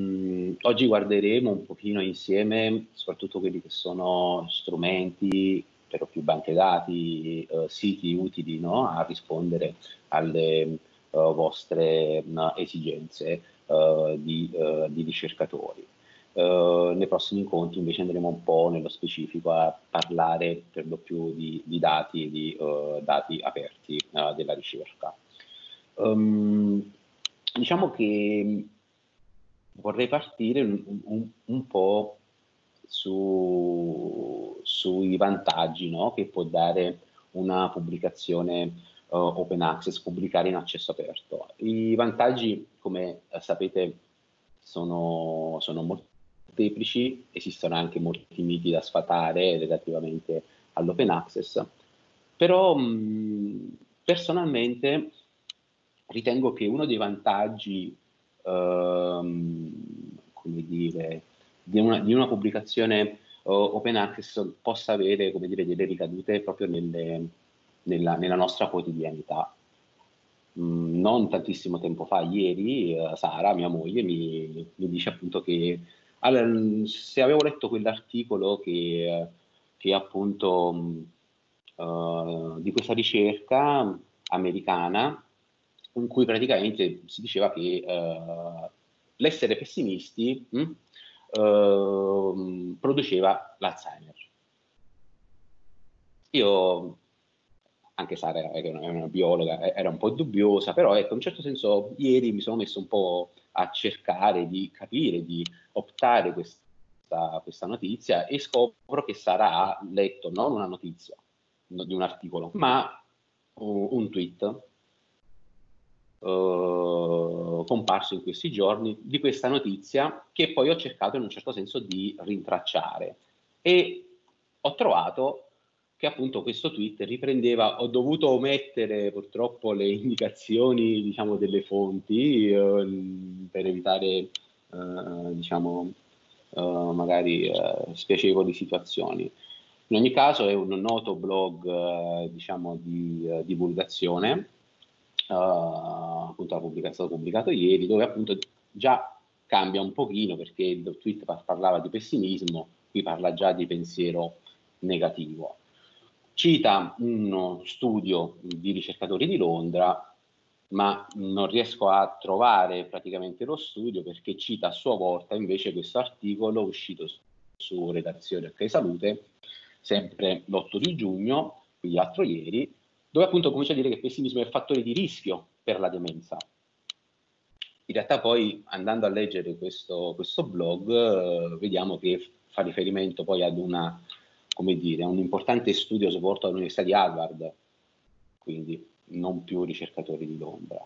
Mm, oggi guarderemo un pochino insieme soprattutto quelli che sono strumenti, per lo più banche dati, eh, siti utili no? a rispondere alle uh, vostre uh, esigenze uh, di, di, ricercatori. nei prossimi incontri invece andremo un po' nello specifico a parlare per lo più di, di dati, di dati aperti della ricerca. Um, diciamo che vorrei partire un, un, un po' su, sui vantaggi no? che può dare una pubblicazione uh, open access, pubblicare in accesso aperto. I vantaggi, come sapete, sono, sono molteplici, esistono anche molti miti da sfatare relativamente all'open access, però mh, personalmente ritengo che uno dei vantaggi ehm, come dire, di una, di una pubblicazione open access possa avere dire, delle ricadute proprio nelle, nella, nella, nostra quotidianità. Mm, non tantissimo tempo fa, ieri, uh, Sara, mia moglie, mi, mi, dice appunto che allora, se avevo letto quell'articolo che, che appunto uh, di questa ricerca americana in cui praticamente si diceva che uh, l'essere pessimisti mh, hm, uh, produceva l'Alzheimer. Io, anche Sara è una, una, biologa, era un po' dubbiosa, però ecco, in un certo senso ieri mi sono messo un po' a cercare di capire, di optare questa, questa notizia e scopro che Sara ha letto non una notizia di un articolo, ma un tweet eh, comparso in questi giorni di questa notizia che poi ho cercato in un certo senso di rintracciare e ho trovato che appunto questo tweet riprendeva, ho dovuto omettere purtroppo le indicazioni diciamo delle fonti eh, per evitare eh, diciamo eh, magari eh, spiacevoli situazioni. In ogni caso è un noto blog diciamo di divulgazione uh, appunto è stato pubblicato ieri, dove appunto già cambia un pochino perché il tweet parlava di pessimismo, qui parla già di pensiero negativo. Cita uno studio di ricercatori di Londra, ma non riesco a trovare praticamente lo studio perché cita a sua volta invece questo articolo uscito su redazione Ok Salute, sempre l'8 di giugno, quindi l'altro ieri, dove appunto comincia a dire che il pessimismo è fattore di rischio per la demenza. In realtà poi andando a leggere questo, questo blog eh, vediamo che fa riferimento poi ad una, dire, un importante studio svolto all'Università di Harvard, quindi non più ricercatori di Londra.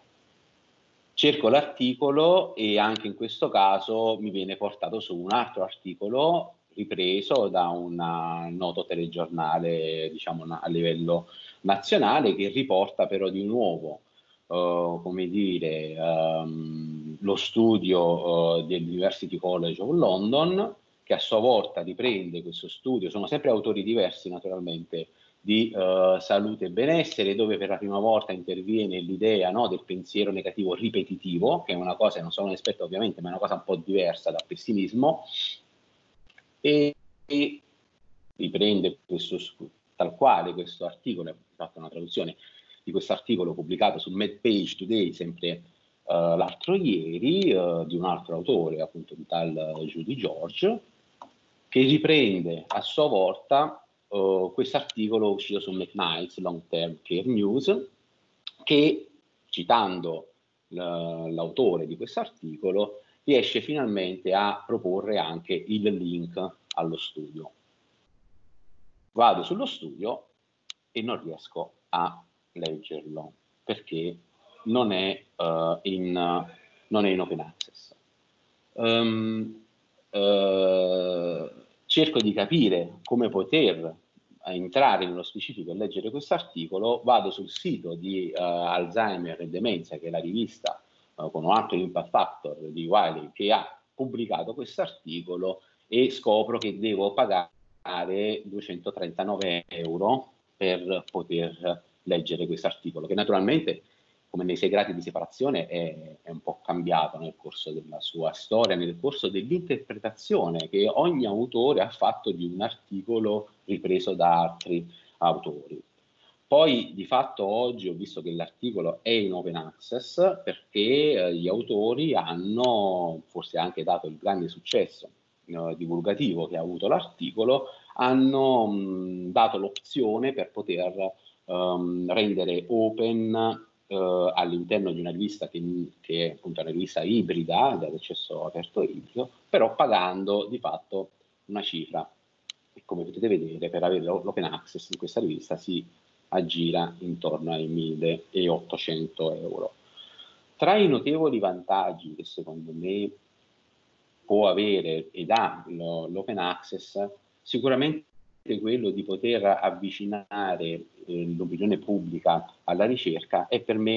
Cerco l'articolo e anche in questo caso mi viene portato su un altro articolo ripreso da un noto telegiornale diciamo, a livello nazionale che riporta però di nuovo uh, come dire, um, lo studio uh, dell'University College of London che a sua volta riprende questo studio, sono sempre autori diversi naturalmente, di uh, salute e benessere, dove per la prima volta interviene l'idea no, del pensiero negativo ripetitivo, che è una cosa, non sono un esperto ovviamente, ma è una cosa un po' diversa dal pessimismo, e, e riprende questo, tal quale questo articolo, ho fatto una traduzione di questo articolo pubblicato su MedPage Today, sempre uh, l'altro ieri, uh, di un altro autore, appunto di tal Judy George, che riprende a sua volta questo articolo uscito su McKnight's Long Term Care News, che citando l'autore di questo articolo riesce finalmente a proporre anche il link allo studio vado sullo studio e non riesco a leggerlo perché non è, uh, in, non è in open access. Um, uh, cerco di capire come poter entrare nello specifico e leggere questo articolo, vado sul sito di uh, Alzheimer e Demenza, che è la rivista con un altro impact factor di Wiley, che ha pubblicato questo articolo e scopro che devo pagare pagare 239 euro per poter leggere questo articolo, che naturalmente come nei sei gradi di separazione, è, è un po' cambiato nel corso della sua storia, nel corso dell'interpretazione che ogni autore ha fatto di un articolo ripreso da altri autori. Poi di fatto oggi ho visto che l'articolo è in open access perché eh, gli autori hanno, forse anche dato il grande successo eh, divulgativo che ha avuto l'articolo, hanno mh, dato l'opzione per poter um, rendere open uh, all'interno di una rivista che, che, è appunto una rivista ibrida, ad accesso aperto ibrido, però pagando di fatto una cifra. E come potete vedere, per avere l'open access in questa rivista si aggira intorno ai 1800 euro. Tra i notevoli vantaggi che secondo me può avere ed ha l'open access, sicuramente quello di poter avvicinare eh, l'opinione pubblica alla ricerca è per me,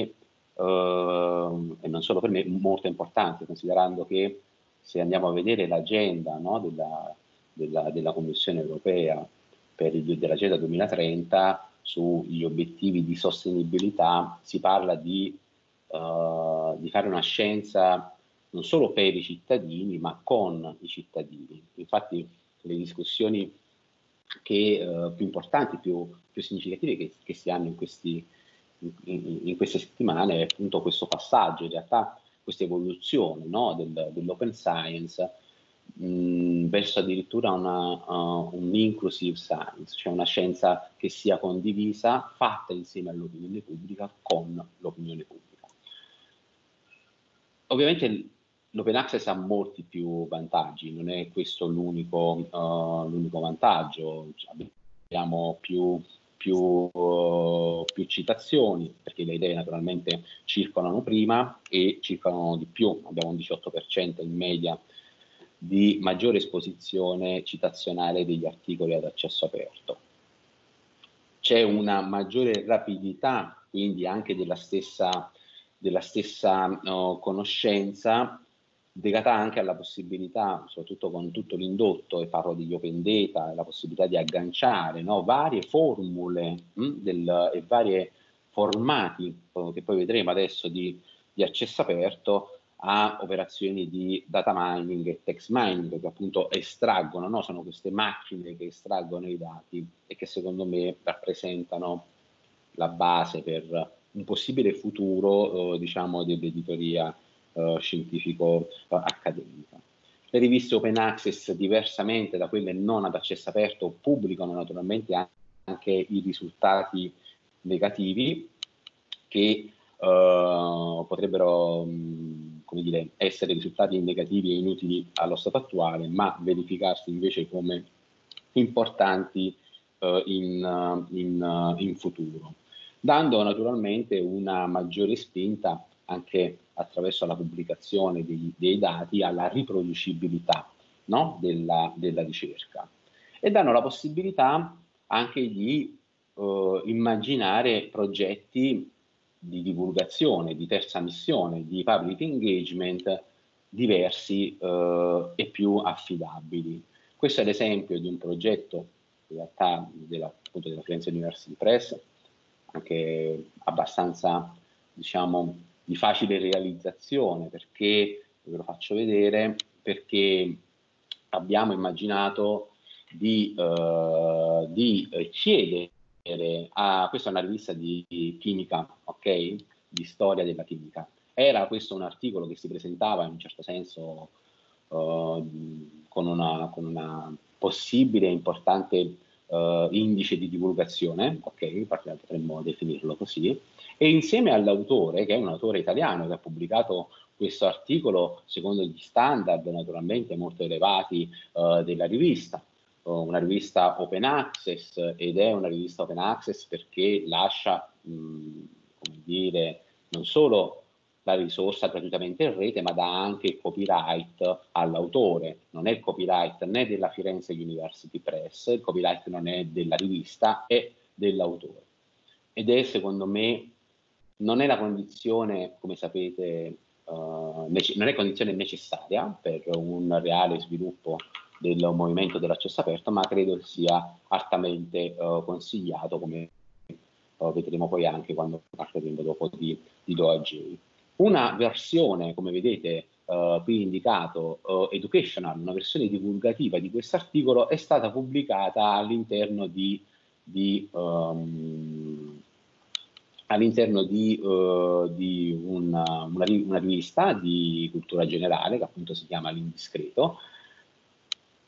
eh, e non solo per me, molto importante, considerando che se andiamo a vedere l'agenda no, della, della, della, Commissione europea per il, dell'agenda 2030 sugli obiettivi di sostenibilità, si parla di, uh, di fare una scienza non solo per i cittadini, ma con i cittadini. Infatti le discussioni che, uh, più importanti, più, più significative che, che, si hanno in, questi, in, in, queste settimane è appunto questo passaggio, in realtà questa evoluzione no, del, dell'open science mh, verso addirittura una, uh, un inclusive science, cioè una scienza che sia condivisa, fatta insieme all'opinione pubblica, con l'opinione pubblica. Ovviamente l'open access ha molti più vantaggi, non è questo l'unico, uh, l'unico vantaggio, abbiamo più, più, uh, più, citazioni, perché le idee naturalmente circolano prima e circolano di più, abbiamo un 18% in media di maggiore esposizione citazionale degli articoli ad accesso aperto. C'è una maggiore rapidità, quindi anche della stessa, della stessa uh, conoscenza legata anche alla possibilità, soprattutto con tutto l'indotto, e parlo degli open data, la possibilità di agganciare no, varie formule mh, hm, del, e vari formati, che poi vedremo adesso, di, di, accesso aperto a operazioni di data mining e text mining, che appunto estraggono, no? sono queste macchine che estraggono i dati e che secondo me rappresentano la base per un possibile futuro, eh, diciamo, dell'editoria uh, scientifico-accademica. Le riviste open access, diversamente da quelle non ad accesso aperto, pubblicano naturalmente anche i risultati negativi che uh, potrebbero come dire, essere risultati negativi e inutili allo stato attuale, ma verificarsi invece come importanti uh, in, in, in futuro, dando naturalmente una maggiore spinta anche attraverso la pubblicazione dei, dei dati alla riproducibilità no? della, della, ricerca e danno la possibilità anche di uh, immaginare progetti di divulgazione, di terza missione, di public engagement diversi uh, e più affidabili. Questo è l'esempio di un progetto in realtà della, appunto, della Firenze University Press, anche abbastanza diciamo di facile realizzazione, perché, ve lo faccio vedere, perché abbiamo immaginato di, uh, di chiedere a, questa è una rivista di chimica, ok? Di storia della chimica. Era questo un articolo che si presentava in un certo senso uh, con, una, con, una, possibile e importante uh, indice di divulgazione, ok? Potremmo definirlo così, e insieme all'autore, che è un autore italiano che ha pubblicato questo articolo secondo gli standard naturalmente molto elevati uh, della rivista, uh, una rivista open access ed è una rivista open access perché lascia, mh, come dire, non solo la risorsa gratuitamente in rete, ma dà anche il copyright all'autore. Non è il copyright né della Firenze University Press, il copyright non è della rivista, è dell'autore. Ed è secondo me non è la condizione, come sapete, uh, non è condizione necessaria per un reale sviluppo del movimento dell'accesso aperto, ma credo sia altamente uh, consigliato come uh, vedremo poi anche quando parleremo dopo di, di DOAJ. Una versione, come vedete qui indicato, educational, una versione divulgativa di questo articolo è stata pubblicata all'interno di, di um, all'interno di, uh, di una, una, una, rivista di cultura generale che appunto si chiama L'Indiscreto,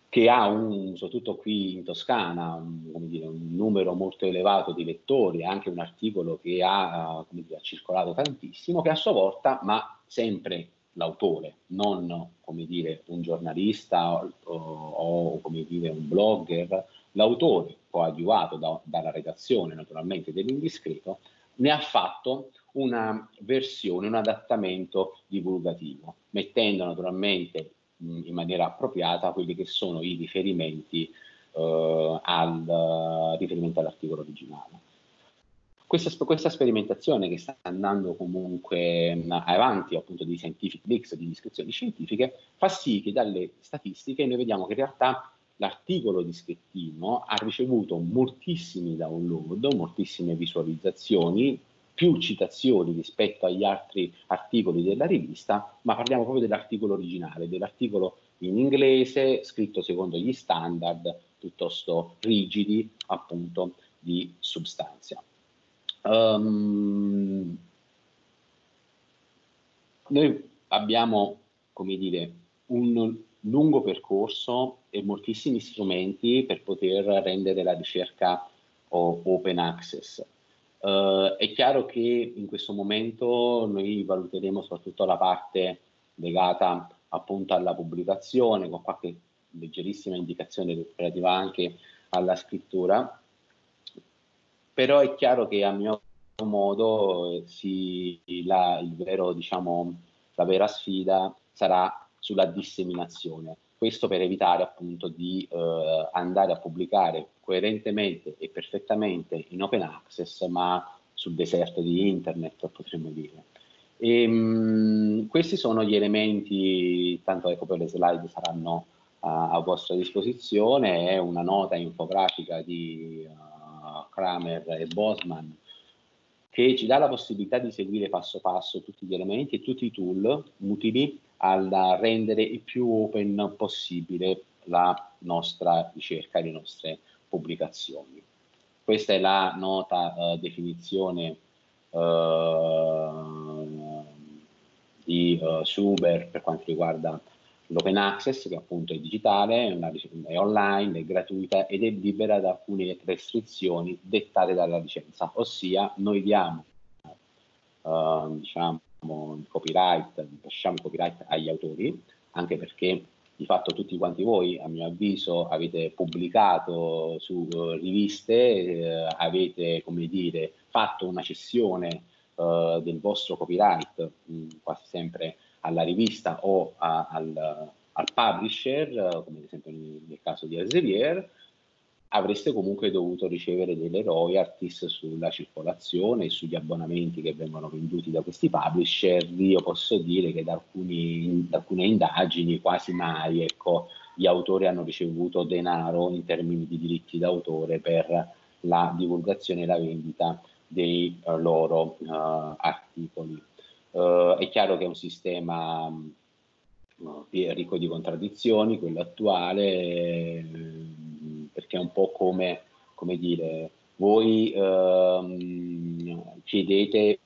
che ha un, soprattutto qui in Toscana, un, dire, un, numero molto elevato di lettori, anche un articolo che ha, dire, ha, circolato tantissimo, che a sua volta, ma sempre l'autore, non come dire, un giornalista o, o come dire, un blogger, l'autore coadiuvato da, dalla redazione naturalmente dell'indiscreto, ne ha fatto una versione, un adattamento divulgativo, mettendo naturalmente in maniera appropriata quelli che sono i riferimenti, eh, al, riferimento all'articolo originale. Questa, questa, sperimentazione che sta andando comunque avanti appunto di scientific leaks, di descrizioni scientifiche, fa sì che dalle statistiche noi vediamo che in realtà l'articolo di Schettino ha ricevuto moltissimi download, moltissime visualizzazioni, più citazioni rispetto agli altri articoli della rivista, ma parliamo proprio dell'articolo originale, dell'articolo in inglese, scritto secondo gli standard piuttosto rigidi, appunto, di substanza. Um, noi abbiamo, come dire, un lungo percorso e moltissimi strumenti per poter rendere la ricerca open access. Uh, è chiaro che in questo momento noi valuteremo soprattutto la parte legata appunto alla pubblicazione, con qualche leggerissima indicazione relativa anche alla scrittura, però è chiaro che a mio modo si, la, vero, diciamo, la vera sfida sarà sulla disseminazione. Questo per evitare appunto di eh, andare a pubblicare coerentemente e perfettamente in open access, ma sul deserto di internet, potremmo dire. E, ehm, mh, questi sono gli elementi, tanto ecco poi le slide saranno uh, a vostra disposizione, è una nota infografica di uh, Kramer e Bosman che ci dà la possibilità di seguire passo passo tutti gli elementi e tutti i tool utili a rendere il più open possibile la nostra ricerca le nostre pubblicazioni. Questa è la nota uh, definizione uh, di uh, Suber per quanto riguarda l'open access, che appunto è digitale, è, una, è, online, è gratuita ed è libera da alcune restrizioni dettate dalla licenza, ossia noi diamo diciamo, il copyright, lasciamo il copyright agli autori, anche perché di fatto tutti quanti voi, a mio avviso, avete pubblicato su uh, riviste, eh, avete, come dire, fatto una cessione uh, del vostro copyright, mh, mm, quasi sempre alla rivista o a, al, al, publisher, uh, come ad esempio nel, nel caso di Elsevier, avreste comunque dovuto ricevere delle royalties sulla circolazione e sugli abbonamenti che vengono venduti da questi publisher. Io posso dire che da, alcuni, da alcune indagini quasi mai ecco, gli autori hanno ricevuto denaro in termini di diritti d'autore per la divulgazione e la vendita dei uh, loro uh, articoli. Uh, è chiaro che è un sistema ricco di contraddizioni, quello attuale perché è un po' come, come dire, voi ehm, chiedete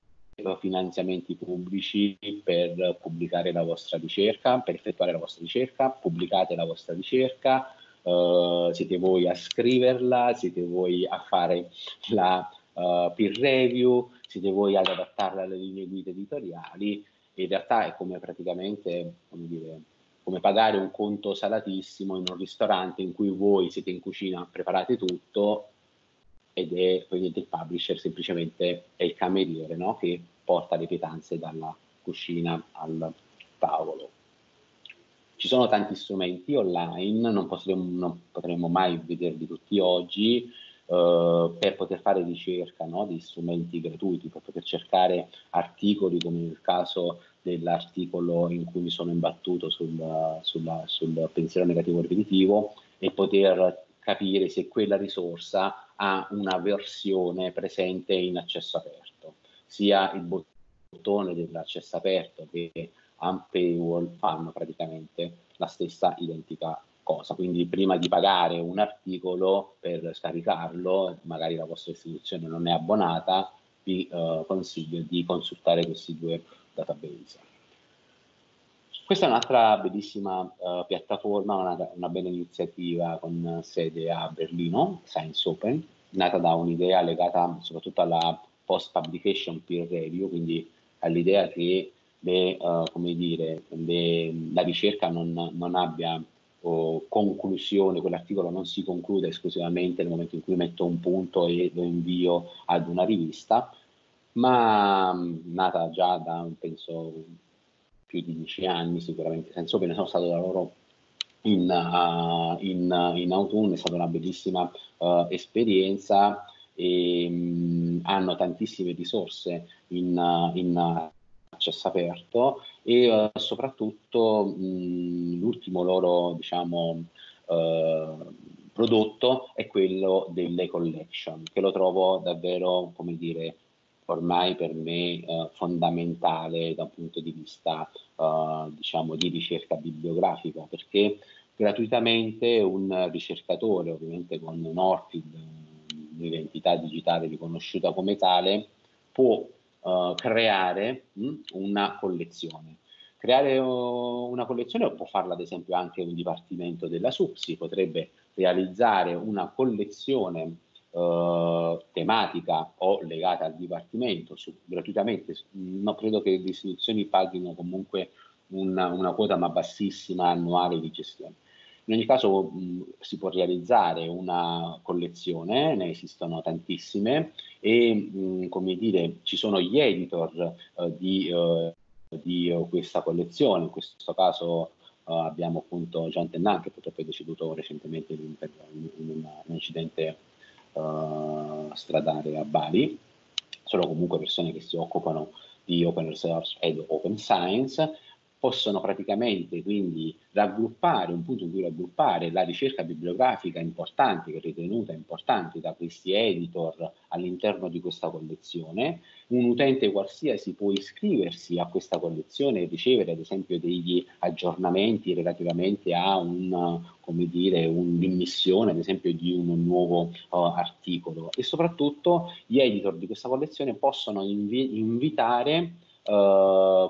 finanziamenti pubblici per pubblicare la vostra ricerca, per effettuare la vostra ricerca, pubblicate la vostra ricerca, eh, siete voi a scriverla, siete voi a fare la uh, peer review, siete voi ad adattarla alle linee guida editoriali, in realtà è come praticamente, come dire, come pagare un conto salatissimo in un ristorante in cui voi siete in cucina, preparate tutto ed è il publisher semplicemente è il cameriere no? che porta le pietanze dalla cucina al tavolo. Ci sono tanti strumenti online, non potremo, non potremo mai vederli tutti oggi, Uh, per poter fare ricerca no, di strumenti gratuiti, per poter cercare articoli come nel caso dell'articolo in cui mi sono imbattuto sul, sul, sul pensiero negativo ripetitivo e poter capire se quella risorsa ha una versione presente in accesso aperto, sia il bottone dell'accesso aperto che AMP Paywall fanno praticamente la stessa identica cosa. Quindi prima di pagare un articolo per scaricarlo, magari la vostra istituzione non è abbonata, vi eh, consiglio di consultare questi due database. Questa è un'altra bellissima uh, piattaforma, una, una, bella iniziativa con sede a Berlino, Science Open, nata da un'idea legata soprattutto alla post-publication peer review, quindi all'idea che le, uh, dire, le, la ricerca non, non abbia oh, conclusione, quell'articolo non si conclude esclusivamente nel momento in cui metto un punto e lo invio ad una rivista, ma nata già da, penso, più di dieci anni sicuramente, senso bene, sono stato da loro in, uh, in, in, autunno, è stata una bellissima uh, esperienza e um, hanno tantissime risorse in, uh, in accesso aperto e uh, soprattutto mh, l'ultimo loro diciamo, uh, prodotto è quello delle collection che lo trovo davvero come dire ormai per me uh, fondamentale da un punto di vista diciamo di ricerca bibliografica perché gratuitamente un ricercatore ovviamente con un ORCID un'identità digitale riconosciuta come tale può uh, creare mh, hm, una collezione. Creare uh, una collezione può farla ad esempio anche un dipartimento della SUPSI, potrebbe realizzare una collezione uh, tematica o legata al dipartimento su, gratuitamente. No, credo che le istituzioni paghino comunque una, una quota ma bassissima annuale di gestione. In ogni caso mh, si può realizzare una collezione, ne esistono tantissime e mh, come dire ci sono gli editor uh, di, uh, di uh, questa collezione, in questo caso abbiamo appunto John Tennan che purtroppo è deceduto recentemente in, in, in un incidente stradale a Bali, sono comunque persone che si occupano di open research ed open science possono praticamente quindi raggruppare, un punto in cui raggruppare la ricerca bibliografica importante, che è ritenuta importante da questi editor all'interno di questa collezione. Un utente qualsiasi può iscriversi a questa collezione e ricevere ad esempio degli aggiornamenti relativamente a un, come dire, un'immissione ad esempio di un nuovo uh, articolo e soprattutto gli editor di questa collezione possono invi invitare Uh,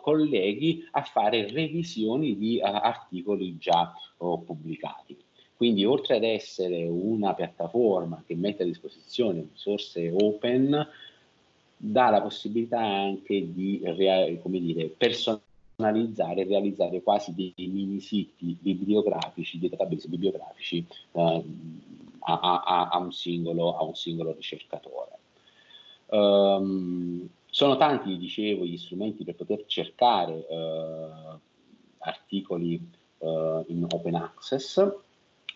colleghi a fare revisioni di uh, articoli già uh, pubblicati. Quindi oltre ad essere una piattaforma che mette a disposizione risorse open, dà la possibilità anche di dire, personalizzare e realizzare quasi dei mini siti bibliografici, dei database bibliografici a, a, a, un singolo, a un singolo ricercatore. Um, sono tanti, dicevo, gli strumenti per poter cercare eh, articoli eh, in open access.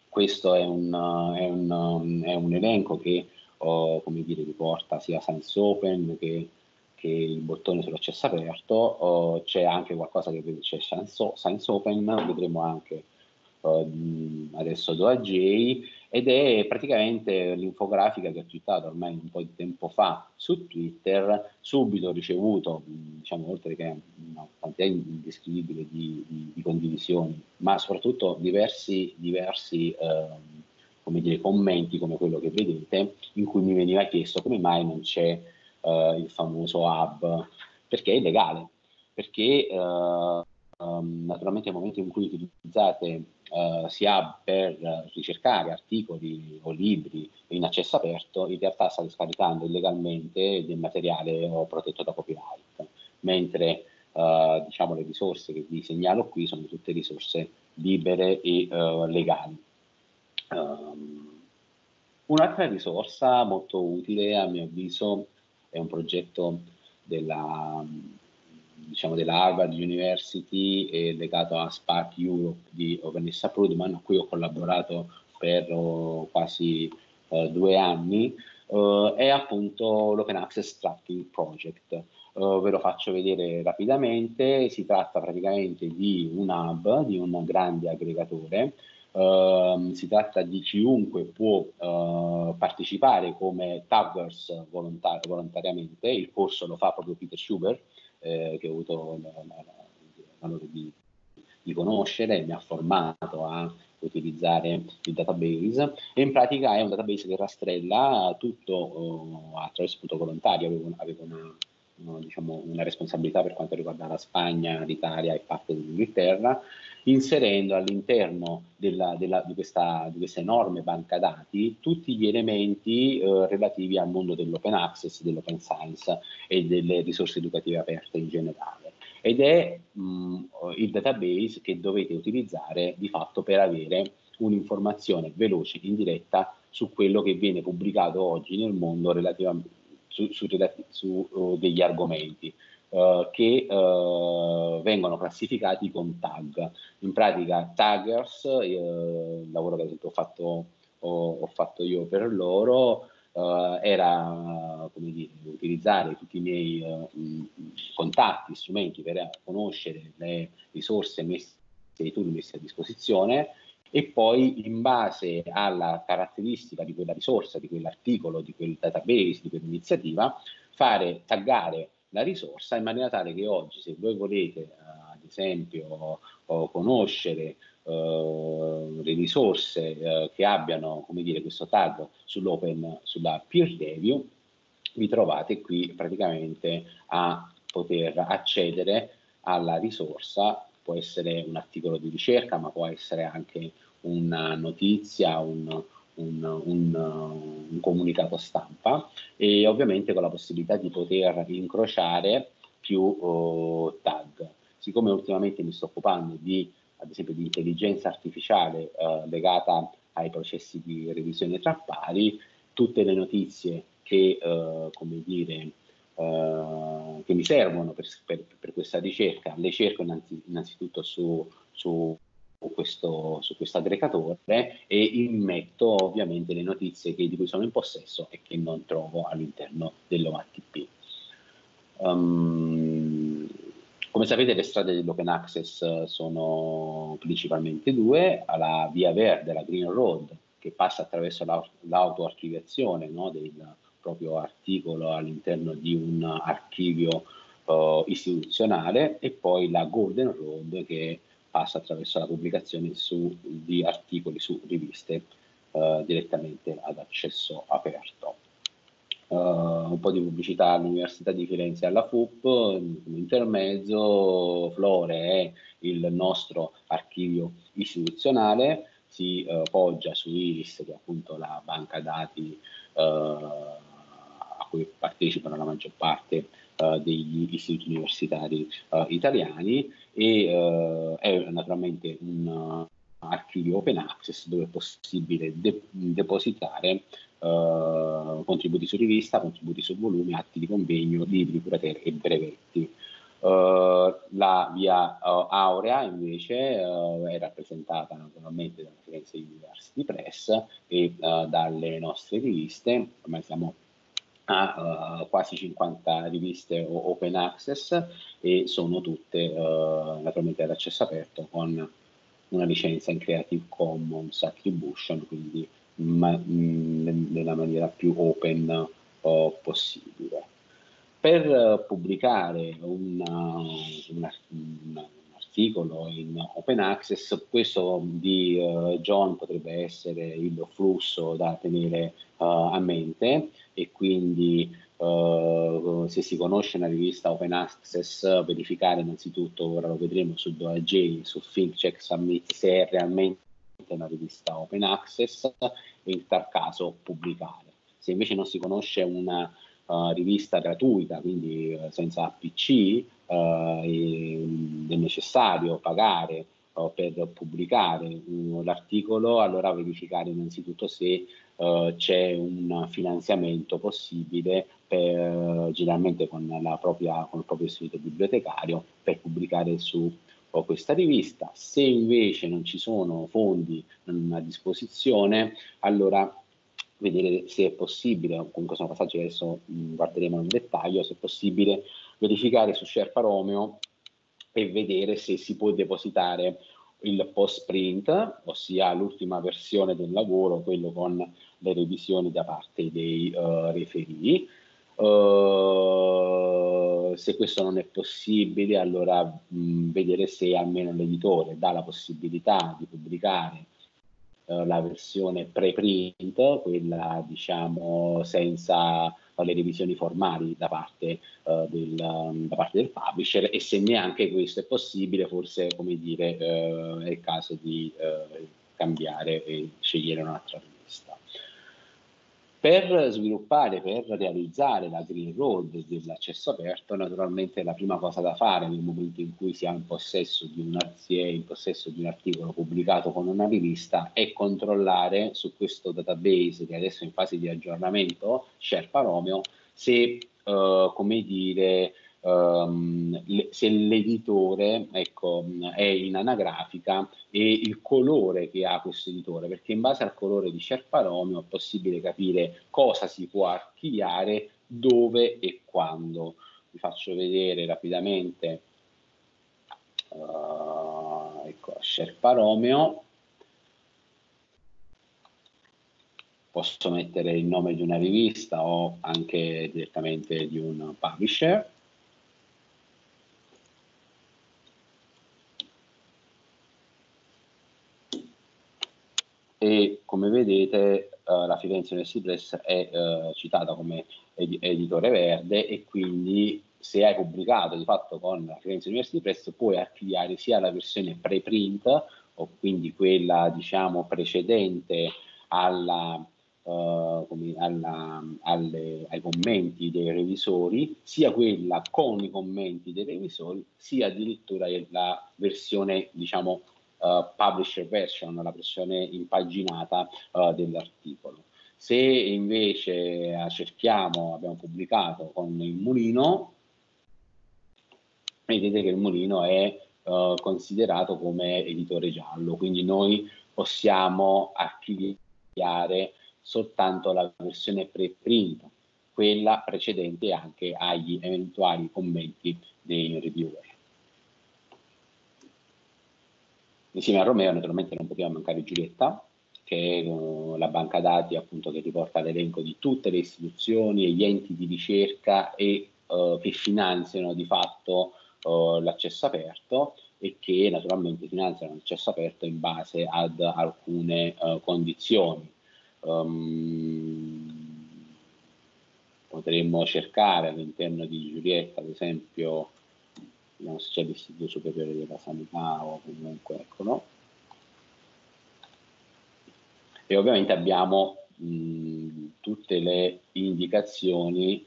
Questo è un, è un, è un elenco che oh, dire, riporta sia Science Open che, che il bottone sull'accesso aperto. Oh, c'è anche qualcosa che c'è Science, Science Open, vedremo anche uh, adesso DoAJ ed è praticamente l'infografica che ho twittato ormai un po' di tempo fa su Twitter, subito ho ricevuto, diciamo, oltre che una quantità indescrivibile di, di, di condivisioni, ma soprattutto diversi, diversi eh, come dire, commenti come quello che vedete, in cui mi veniva chiesto come mai non c'è eh, il famoso hub, perché è illegale, perché eh, um, naturalmente nel momento in cui utilizzate uh, si ha per ricercare articoli o libri in accesso aperto, in realtà state scaricando illegalmente del materiale protetto da copyright, mentre uh, diciamo, le risorse che vi segnalo qui sono tutte risorse libere e uh, legali. Um, un'altra risorsa molto utile a mio avviso è un progetto della diciamo, della Harvard University e legato a Spark Europe di Vanessa Prudman, a cui ho collaborato per oh, quasi uh, due anni, uh, è appunto l'Open Access Tracking Project. Uh, ve lo faccio vedere rapidamente, si tratta praticamente di un hub, di un grande aggregatore. Uh, si tratta di chiunque può uh, partecipare come taggers volontar- volontariamente, il corso lo fa proprio Peter Schubert, eh, che ho avuto l'onore di, di conoscere, mi ha formato a utilizzare il database. E in pratica è un database che rastrella tutto uh, attraverso appunto volontario, avevo, avevo una, diciamo, una responsabilità per quanto riguarda la Spagna, l'Italia e parte dell'Inghilterra, inserendo all'interno della, della, di, questa, di, questa, enorme banca dati tutti gli elementi eh, relativi al mondo dell'open access, dell'open science e delle risorse educative aperte in generale. Ed è mh, il database che dovete utilizzare di fatto per avere un'informazione veloce, in diretta, su quello che viene pubblicato oggi nel mondo relativamente su, su, su uh, degli argomenti uh, che uh, vengono classificati con tag. In pratica taggers, il lavoro che ho fatto, ho, ho fatto io per loro, Uh, era dire, utilizzare tutti i miei uh, contatti, strumenti per conoscere le risorse messe, i tool messi a disposizione e poi in base alla caratteristica di quella risorsa, di quell'articolo, di quel database, di quell'iniziativa, fare taggare la risorsa in maniera tale che oggi se voi volete eh, ad esempio conoscere Uh, le risorse uh, che abbiano come dire, questo tag sull'open, sulla peer review, vi trovate qui praticamente a poter accedere alla risorsa può essere un articolo di ricerca, ma può essere anche una notizia, un, un, un, un, comunicato stampa e ovviamente con la possibilità di poter incrociare più uh, tag. Siccome ultimamente mi sto occupando di, ad esempio, di intelligenza artificiale uh, legata ai processi di revisione tra pari, tutte le notizie che, uh, come dire, Uh, che mi servono per, per, per, questa ricerca, le cerco innanzi, innanzitutto su, su, questo, su questo aggregatore e immetto ovviamente le notizie che, di cui sono in possesso e che non trovo all'interno dell'OATP. Um, ehm, come sapete le strade dell'open access sono principalmente due, la via verde, la Green Road, che passa attraverso l'autoarchiviazione no, del, proprio articolo all'interno di un archivio uh, istituzionale e poi la Golden Road che passa attraverso la pubblicazione su, di articoli su riviste uh, direttamente ad accesso aperto. Uh, un po' di pubblicità all'Università di Firenze e alla FUP, come intermezzo, Flore è il nostro archivio istituzionale, si uh, poggia su IRIS, che è appunto la banca dati uh, cui partecipano la maggior parte uh, degli istituti universitari uh, italiani e uh, è naturalmente un archivio open access dove è possibile de- depositare contributi su rivista, contributi su volumi, atti di convegno, libri, curatele e brevetti. Uh, la via uh, Aurea invece uh, è rappresentata naturalmente dalla Firenze University Press e dalle nostre riviste, ormai siamo ha uh, quasi 50 riviste open access e sono tutte uh, naturalmente ad accesso aperto con una licenza in Creative Commons Attribution, quindi ma, mh, nella maniera più open uh, possibile. Per pubblicare una, una, una articolo in open access, questo di John potrebbe essere il flusso da tenere a mente e quindi uh, se si conosce una rivista open access verificare innanzitutto, ora lo vedremo su DOAJ, su ThinkCheck Submit se è realmente una rivista open access e in tal caso pubblicare. Se invece non si conosce una uh, rivista gratuita, quindi uh, senza APC, uh, è necessario pagare per pubblicare l'articolo, allora verificare innanzitutto se c'è un finanziamento possibile per, generalmente con, propria, con, il proprio istituto bibliotecario per pubblicare su questa rivista. Se invece non ci sono fondi a disposizione, allora vedere se è possibile, comunque sono passaggi che adesso guarderemo nel dettaglio, se è possibile verificare su Sherpa Romeo e vedere se si può depositare il post-print, ossia l'ultima versione del lavoro, quello con le revisioni da parte dei uh, referii. Uh, se questo non è possibile, allora mh, vedere se almeno l'editore dà la possibilità di pubblicare uh, la versione pre-print, quella diciamo senza le revisioni formali da parte, uh, del, um, da parte, del, publisher e se neanche questo è possibile forse come dire uh, è il caso di uh, cambiare e scegliere un'altra rivista. Per sviluppare, per realizzare la Green Road dell'accesso aperto, naturalmente la prima cosa da fare nel momento in cui si è in possesso di un possesso di un articolo pubblicato con una rivista, è controllare su questo database che adesso è in fase di aggiornamento, Sherpa Romeo, se, uh, come dire, um, le, se l'editore ecco, è in anagrafica e il colore che ha questo editore, perché in base al colore di Sherpa Romeo è possibile capire cosa si può archiviare, dove e quando. Vi faccio vedere rapidamente uh, ecco, Sherpa Romeo. Posso mettere il nome di una rivista o anche direttamente di un publisher. E come vedete uh, la Firenze University Press è uh, citata come ed- editore verde e quindi se hai pubblicato di fatto con la Firenze University Press puoi archiviare sia la versione preprint o quindi quella diciamo precedente alla, uh, alla, alle, ai commenti dei revisori, sia quella con i commenti dei revisori, sia addirittura la versione diciamo publisher version, la versione impaginata uh, dell'articolo. Se invece uh, cerchiamo, abbiamo pubblicato con il mulino, vedete che il mulino è considerato come editore giallo, quindi noi possiamo archiviare soltanto la versione preprint, quella precedente anche agli eventuali commenti dei reviewer. Insieme a Romeo naturalmente non poteva mancare Giulietta, che è uh, la banca dati appunto che riporta l'elenco di tutte le istituzioni e gli enti di ricerca e uh, che finanziano di fatto uh, l'accesso aperto e che naturalmente finanziano l'accesso aperto in base ad alcune uh, condizioni. Um, potremmo cercare all'interno di Giulietta, ad esempio, vediamo se c'è l'istituto superiore della sanità o comunque ecco no e ovviamente abbiamo mh, tutte le indicazioni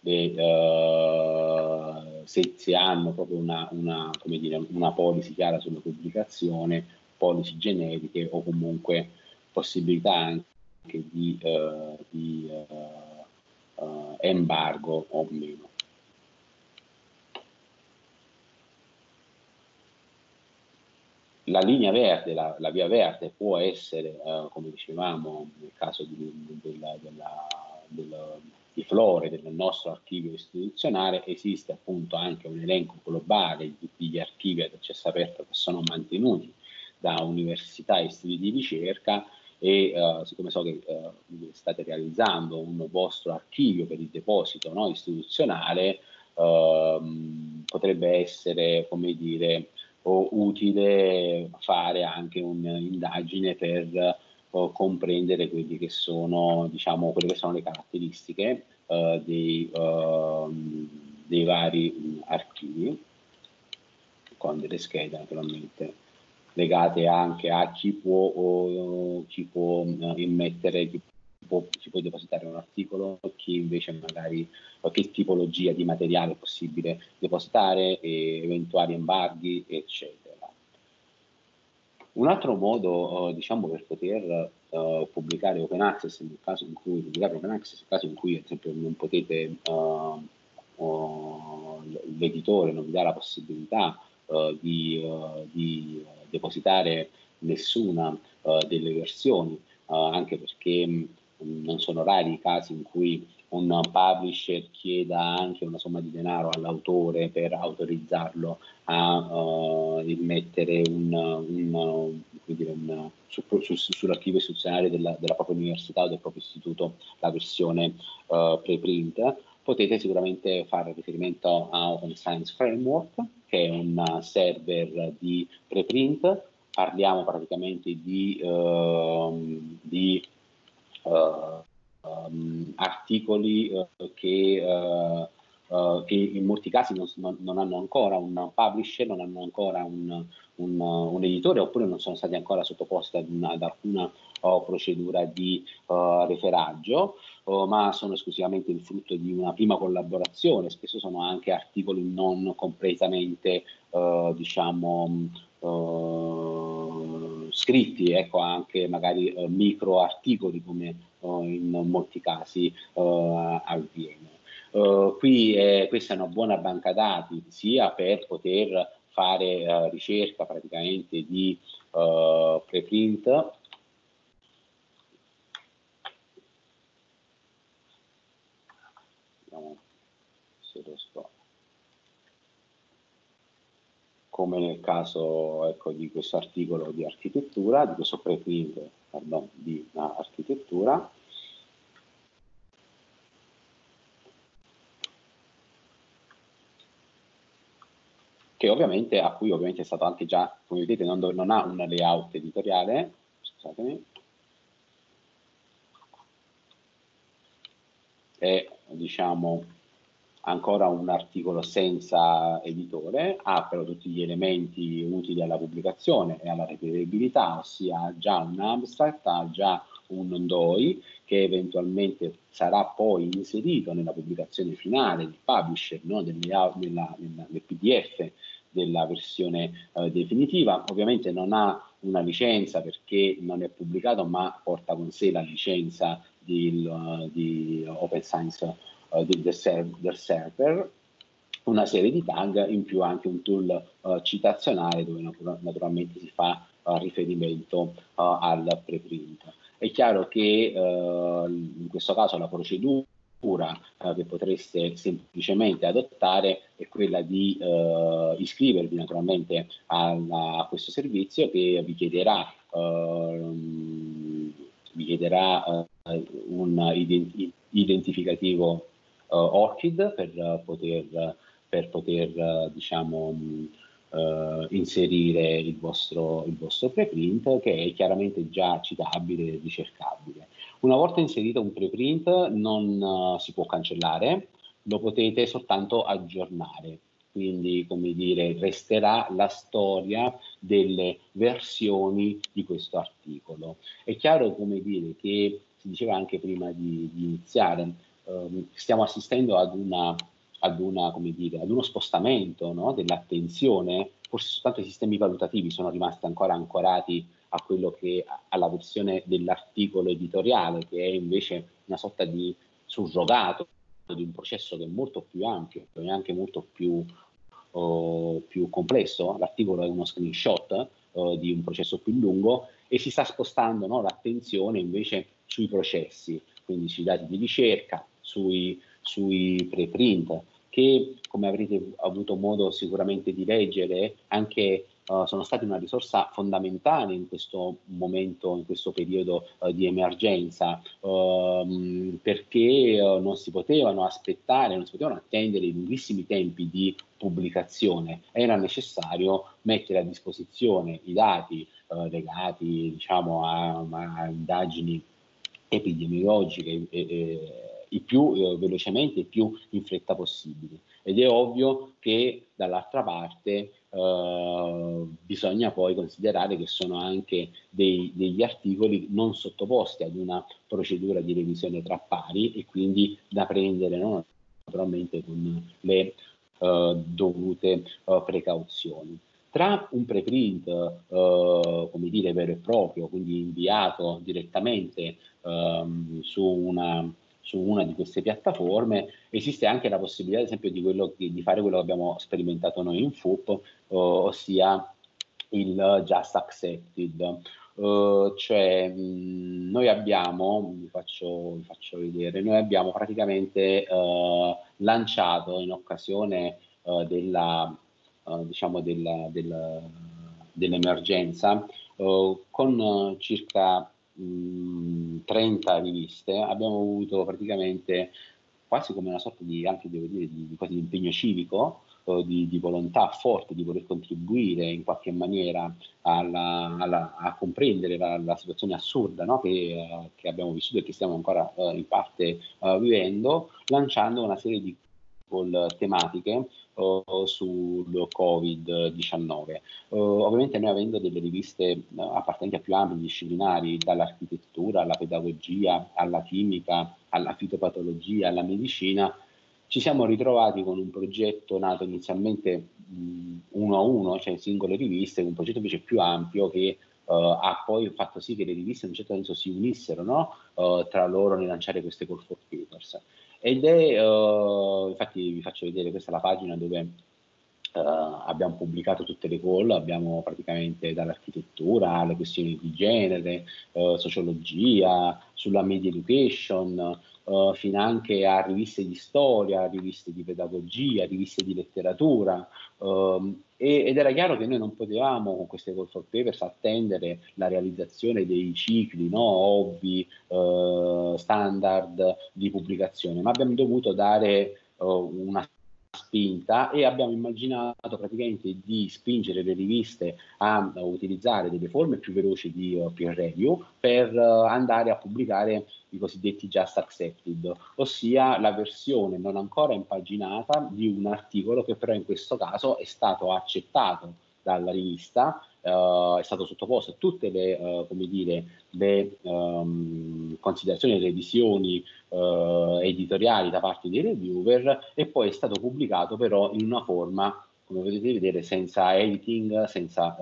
de, uh, se, se, hanno proprio una, una, dire, una policy chiara sulla pubblicazione, policy generiche o comunque possibilità anche di, uh, di uh, embargo o meno. La linea verde, la, la, via verde può essere, eh, come dicevamo nel caso di, della, della, della, di Flore, del nostro archivio istituzionale, esiste appunto anche un elenco globale di tutti gli archivi ad accesso aperto che sono mantenuti da università e istituti di ricerca e uh, siccome so che uh, state realizzando un vostro archivio per il deposito no, istituzionale, uh, potrebbe essere, come dire, o utile fare anche un'indagine per uh, comprendere quelli che sono, diciamo, quelle che sono le caratteristiche uh, dei, uh, dei, vari archivi, con delle schede naturalmente legate anche a chi può, o, chi può immettere, chi può, si può depositare un articolo, chi invece magari che tipologia di materiale è possibile depositare, eventuali embarghi, eccetera. Un altro modo, uh, diciamo, per poter uh, pubblicare open access nel caso in cui pubblicare open access nel caso in cui, ad esempio, non potete uh, l'editore non vi dà la possibilità di, di depositare nessuna delle versioni, anche perché non sono rari i casi in cui un publisher chieda anche una somma di denaro all'autore per autorizzarlo a uh, immettere un, un, un, su, su, sull'archivio istituzionale della, della, propria università o del proprio istituto la versione uh, preprint. Potete sicuramente fare riferimento a Open Science Framework, che è un server di preprint. Parliamo praticamente di, uh, di articoli uh, che, uh, che, in molti casi non, non, hanno ancora un publisher, non hanno ancora un, un, un editore oppure non sono stati ancora sottoposti ad, una, ad alcuna procedura di referaggio, ma sono esclusivamente il frutto di una prima collaborazione, spesso sono anche articoli non completamente diciamo scritti, ecco anche magari micro articoli come in molti casi uh, avviene. Uh, qui è, questa è una buona banca dati sia per poter fare ricerca praticamente di preprint. Come nel caso ecco, di questo articolo di architettura, di questo preprint pardon, di architettura. che ovviamente, a cui ovviamente è stato anche già, come vedete, non, non ha un layout editoriale, scusatemi, è diciamo ancora un articolo senza editore, ha però tutti gli elementi utili alla pubblicazione e alla reperibilità, ossia ha già un abstract, ha già un DOI che eventualmente sarà poi inserito nella pubblicazione finale del publisher, no? nella, nella, nella, nel PDF della versione eh, definitiva. Ovviamente non ha una licenza perché non è pubblicato, ma porta con sé la licenza di, uh, di Open Science del, server, del, server, una serie di tag, in più anche un tool uh, citazionale dove natura naturalmente si fa riferimento al preprint. È chiaro che in questo caso la procedura eh, che potreste semplicemente adottare è quella di eh, iscrivervi naturalmente alla, a questo servizio che vi chiederà, eh, vi chiederà un ident identificativo ORCID per poter, per poter diciamo, Uh, inserire il vostro, il vostro, preprint che è chiaramente già citabile e ricercabile. Una volta inserito un preprint non uh, si può cancellare, lo potete soltanto aggiornare, quindi come dire resterà la storia delle versioni di questo articolo. È chiaro come dire che si diceva anche prima di, di iniziare, um, stiamo assistendo ad una ad, una, dire, ad uno spostamento no, dell'attenzione, forse soltanto i sistemi valutativi sono rimasti ancora ancorati a quello che alla versione dell'articolo editoriale, che è invece una sorta di surrogato di un processo che è molto più ampio e anche molto più, oh, più complesso. L'articolo è uno screenshot oh, di un processo più lungo e si sta spostando no, l'attenzione invece sui processi, quindi sui dati di ricerca, sui, sui preprint, che come avrete avuto modo sicuramente di leggere, anche uh, sono stati una risorsa fondamentale in questo momento, in questo periodo uh, di emergenza, uh, perché non si potevano aspettare, non si potevano attendere i lunghissimi tempi di pubblicazione, era necessario mettere a disposizione i dati legati diciamo, a, a indagini epidemiologiche e, e il più eh, velocemente e più in fretta possibile. Ed è ovvio che dall'altra parte eh, bisogna poi considerare che sono anche dei, degli articoli non sottoposti ad una procedura di revisione tra pari e quindi da prendere no? naturalmente con le eh, dovute eh, precauzioni. Tra un preprint, eh, come dire, vero e proprio, quindi inviato direttamente ehm, su una su una di queste piattaforme, esiste anche la possibilità, ad esempio, di, che, di fare quello che abbiamo sperimentato noi in FUP, ossia il Just Accepted. Uh, cioè mh, noi abbiamo, vi faccio, vi faccio, vedere, noi abbiamo praticamente uh, lanciato in occasione uh, della, diciamo della, della, dell'emergenza con circa mh, 30 riviste abbiamo avuto praticamente quasi come una sorta di, anche devo dire, di, di, di impegno civico di, di, volontà forte di voler contribuire in qualche maniera alla, alla, a comprendere la, la situazione assurda no? che, uh, che, abbiamo vissuto e che stiamo ancora uh, in parte uh, vivendo, lanciando una serie di tematiche sul Covid-19. ovviamente noi avendo delle riviste appartenenti a più ampi disciplinari, dall'architettura alla pedagogia, alla chimica, alla fitopatologia, alla medicina, ci siamo ritrovati con un progetto nato inizialmente mh, uno a uno, cioè in singole riviste, un progetto invece più ampio che uh, ha poi fatto sì che le riviste in un certo senso si unissero no? uh, tra loro nel lanciare queste call for papers. Ed è, uh, infatti vi faccio vedere, questa è la pagina dove Uh, abbiamo pubblicato tutte le call, abbiamo praticamente dall'architettura alle questioni di genere, uh, sociologia, sulla media education, fino anche a riviste di storia, riviste di pedagogia, riviste di letteratura. E, ed era chiaro che noi non potevamo con queste call for papers attendere la realizzazione dei cicli no, ovvi, standard di pubblicazione, ma abbiamo dovuto dare una spinta e abbiamo immaginato praticamente di spingere le riviste a, utilizzare delle forme più veloci di uh, peer review per uh, andare a pubblicare i cosiddetti just accepted, ossia la versione non ancora impaginata di un articolo che però in questo caso è stato accettato dalla rivista uh, è stato sottoposto a tutte le, uh, come dire, le um, considerazioni e revisioni uh, editoriali da parte dei reviewer e poi è stato pubblicato però in una forma, come potete vedere, senza editing, senza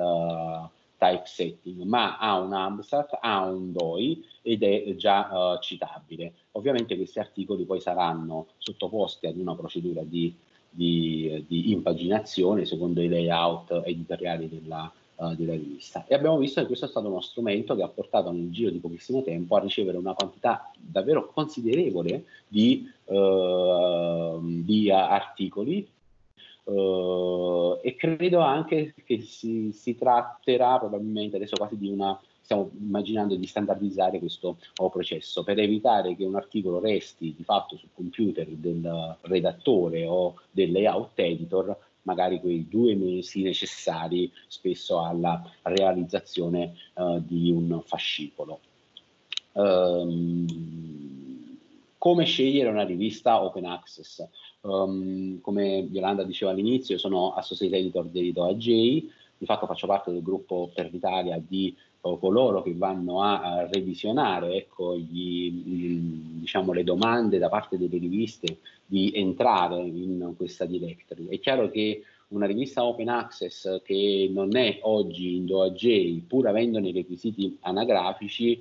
typesetting, ma ha un abstract, ha un DOI ed è già citabile. Ovviamente questi articoli poi saranno sottoposti ad una procedura di di, di, impaginazione secondo i layout editoriali della, uh, della rivista. E abbiamo visto che questo è stato uno strumento che ha portato nel giro di pochissimo tempo a ricevere una quantità davvero considerevole di, uh, di articoli uh, e credo anche che si, si tratterà probabilmente adesso quasi di una stiamo immaginando di standardizzare questo processo per evitare che un articolo resti di fatto sul computer del redattore o del layout editor magari quei due mesi necessari spesso alla realizzazione uh, di un fascicolo. Um, come scegliere una rivista open access? Um, come Yolanda diceva all'inizio, io sono associate editor di DoAJ, di fatto faccio parte del gruppo per l'Italia di uh, coloro che vanno a, a revisionare ecco, gli, gli, diciamo, le domande da parte delle riviste di entrare in questa directory. È chiaro che una rivista open access che non è oggi in DOAJ, pur avendo i requisiti anagrafici,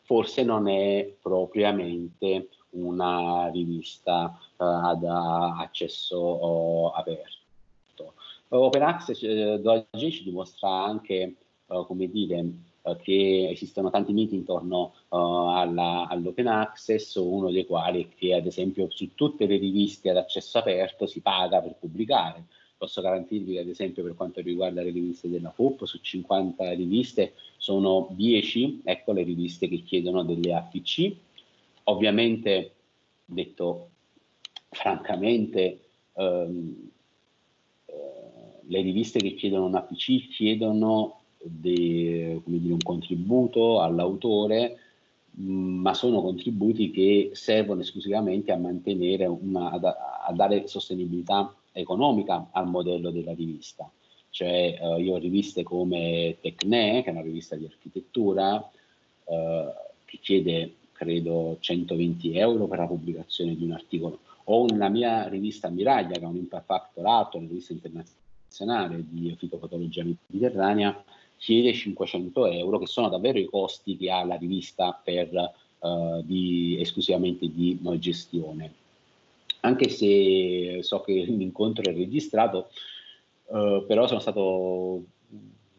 forse non è propriamente una rivista uh, ad accesso uh, aperto. Open Access uh, DOAJ ci dimostra anche, come dire, che esistono tanti miti intorno uh, alla, all'open access, uno dei quali è che ad esempio su tutte le riviste ad accesso aperto si paga per pubblicare. Posso garantirvi che ad esempio per quanto riguarda le riviste della FUP, su 50 riviste sono 10 ecco, le riviste che chiedono delle APC. Ovviamente, detto francamente, ehm, eh, le riviste che chiedono un APC chiedono de, dire, un contributo all'autore, mm, ma sono contributi che servono esclusivamente a mantenere una, a, a dare sostenibilità economica al modello della rivista. Cioè eh, io ho riviste come Tecne, che è una rivista di architettura, eh, che chiede credo 120 euro per la pubblicazione di un articolo, o una mia rivista Miraglia, che è un impact factor alto, una rivista internazionale di fitopatologia mediterranea, chiede 500 euro, che sono davvero i costi che ha la rivista per, uh, di, esclusivamente di gestione. Anche se so che l'incontro è registrato, uh, però sono stato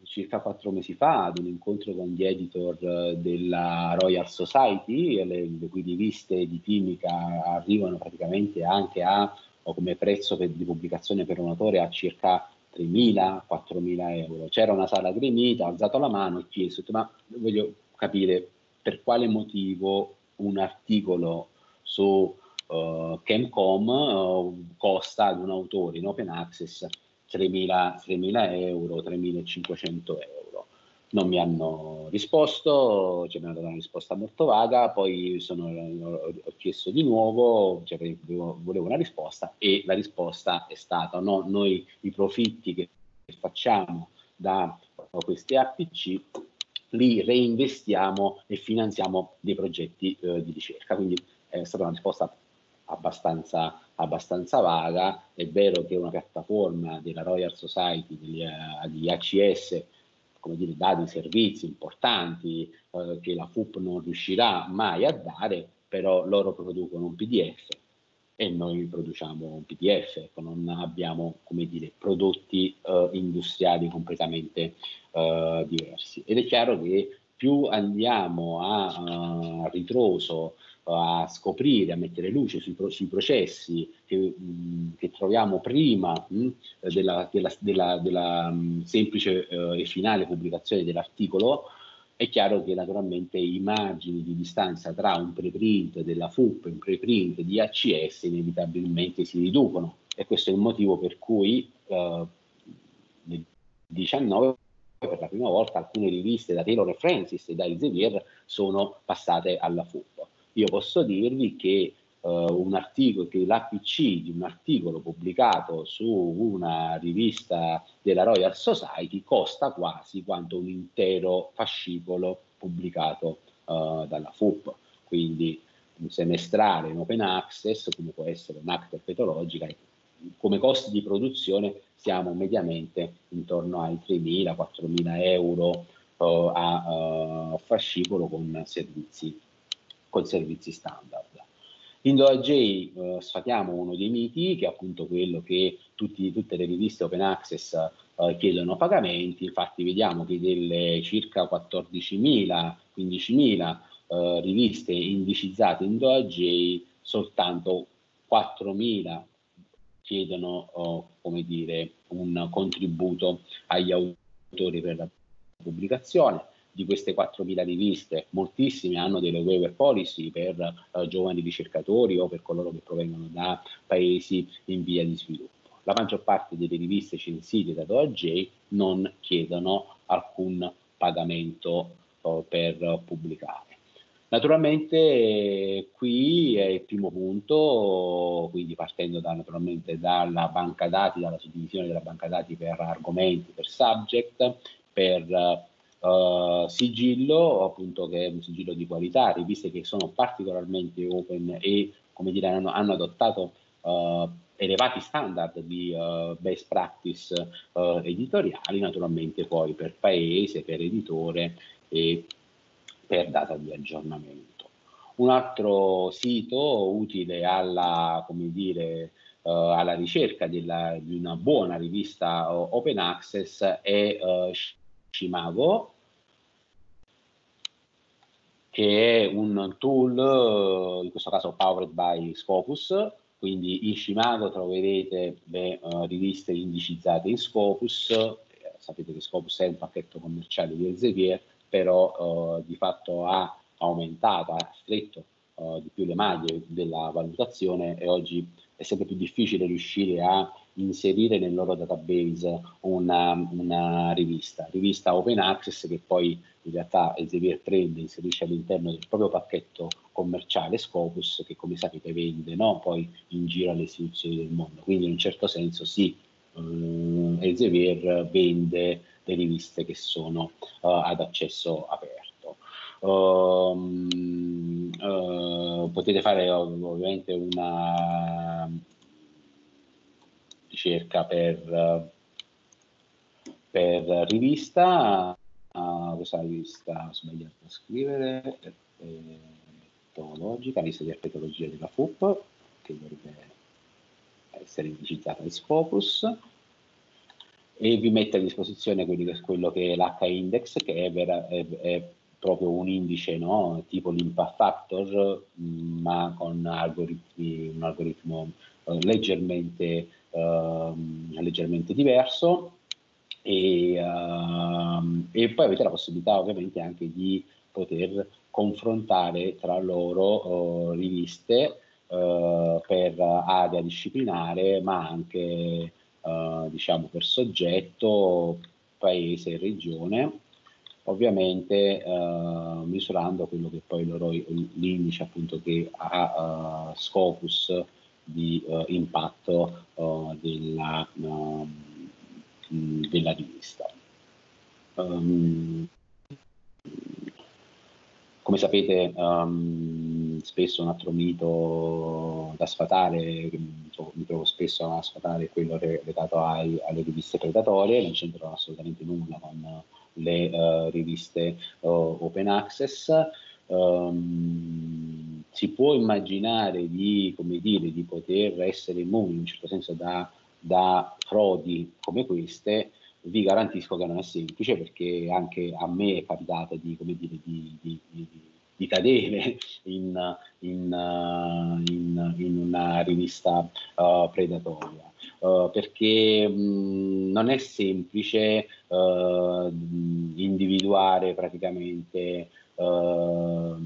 circa quattro mesi fa ad un incontro con gli editor della Royal Society, le, le cui riviste di chimica arrivano praticamente anche a, come prezzo per, di pubblicazione per un autore a circa 3.000-4.000 euro. C'era una sala gremita, ho alzato la mano e chiesto, ma voglio capire per quale motivo un articolo su uh, Chemcom uh, costa ad un autore in open access 3.000, 3.000 euro, 3.500 euro. Non mi hanno risposto, ci hanno dato una risposta molto vaga, poi sono, ho chiesto di nuovo, cioè volevo una risposta e la risposta è stata no, noi i profitti che facciamo da questi APC li reinvestiamo e finanziamo dei progetti eh, di ricerca. Quindi è stata una risposta abbastanza, abbastanza vaga. È vero che una piattaforma della Royal Society, degli, uh, di ACS, come dire, dà dei servizi importanti uh, che la FUP non riuscirà mai a dare, però loro producono un PDF e noi produciamo un PDF, ecco, non abbiamo come dire, prodotti uh, industriali completamente uh, diversi. Ed è chiaro che più andiamo a, a ritroso a scoprire, a mettere luce sui, sui processi che, mh, che, troviamo prima mh, della, della, della, della mh, semplice uh, e finale pubblicazione dell'articolo, è chiaro che naturalmente i margini di distanza tra un preprint della FUP e un preprint di ACS inevitabilmente si riducono e questo è il motivo per cui uh, nel 2019 per la prima volta alcune riviste da Taylor e Francis e da Elsevier sono passate alla FUP. Io posso dirvi che uh, un articolo, che l'APC di un articolo pubblicato su una rivista della Royal Society costa quasi quanto un intero fascicolo pubblicato uh, dalla FUP. Quindi un semestrale in open access, come può essere un'acta petologica, come costi di produzione siamo mediamente intorno ai 3.000-4.000 euro uh, a fascicolo con servizi, con servizi standard. In DoAJ eh, sfatiamo uno dei miti, che è appunto quello che tutti, tutte le riviste open access eh, chiedono pagamenti, infatti vediamo che delle circa 14.000, 15.000 eh, riviste indicizzate in DoAJ, soltanto 4.000 chiedono, oh, come dire, un contributo agli autori per la pubblicazione di queste 4.000 riviste, moltissime hanno delle waiver policy per uh, giovani ricercatori o per coloro che provengono da paesi in via di sviluppo. La maggior parte delle riviste censite da DOAJ non chiedono alcun pagamento uh, per pubblicare. Naturalmente qui è il primo punto, quindi partendo da, naturalmente dalla banca dati, dalla suddivisione della banca dati per argomenti, per subject, per uh, sigillo, appunto che è un sigillo di qualità, riviste che sono particolarmente open e come dire, hanno, hanno adottato uh, elevati standard di uh, best practice editoriali, naturalmente poi per paese, per editore e per data di aggiornamento. Un altro sito utile alla, come dire, alla ricerca della, di una buona rivista open access è uh, Shimago, che è un tool, in questo caso powered by Scopus, quindi in Shimago troverete le uh, riviste indicizzate in Scopus, eh, sapete che Scopus è un pacchetto commerciale di Elsevier, però uh, di fatto ha aumentato, ha stretto uh, di più le maglie della valutazione e oggi è sempre più difficile riuscire a inserire nel loro database una, una rivista, rivista open access che poi in realtà Elsevier prende e inserisce all'interno del proprio pacchetto commerciale Scopus che come sapete vende no? poi in giro alle istituzioni del mondo. Quindi in un certo senso sì, eh, Elsevier vende le riviste che sono uh, ad accesso aperto. Um, uh, potete fare ovviamente una ricerca per, per rivista, uh, questa rivista ho sbagliato a scrivere, etologica, rivista di archeologia della FUP, che dovrebbe essere indicizzata in Scopus e vi mette a disposizione quello che è l'H-index, che è, vera, è, è proprio un indice no? tipo l'impact factor, ma con algoritmi, un algoritmo leggermente, uh, leggermente, diverso. E, uh, e, poi avete la possibilità ovviamente anche di poter confrontare tra loro riviste per area disciplinare, ma anche diciamo per soggetto, paese e regione ovviamente uh, misurando quello che poi loro, l'indice appunto che ha uh, Scopus di uh, impatto della, um, della, rivista. Um, come sapete, um, spesso un altro mito da sfatare, mi trovo spesso a sfatare, quello legato ai, alle riviste predatorie, non c'entrano assolutamente nulla con le uh, riviste uh, open access. Um, si può immaginare di, dire, di, poter essere immuni in un certo senso da, da frodi come queste, vi garantisco che non è semplice perché anche a me è capitato di, dire, di, di, di cadere in, in, in, in, una rivista uh, predatoria. Uh, perché mh, non è semplice uh, individuare praticamente uh,